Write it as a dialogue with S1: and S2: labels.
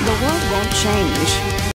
S1: The world won't change.